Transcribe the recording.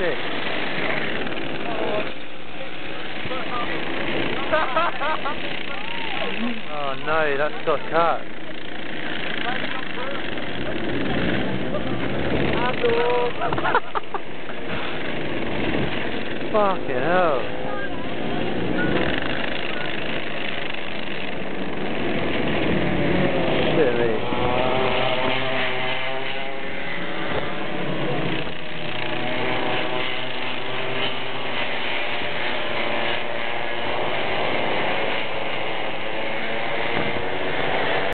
shit. oh no, that's got cut. Fucking hell. Shit, mate.